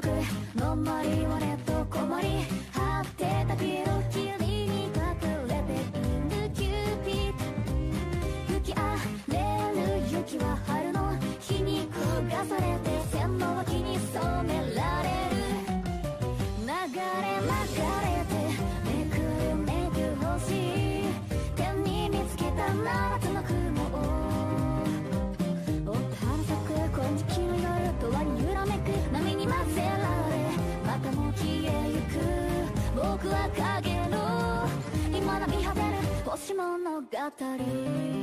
爆のんまりはレッドもり張ってたけど霧に隠れている。キューピッド雪あれる雪は春の日に焦がされて果てる星物語。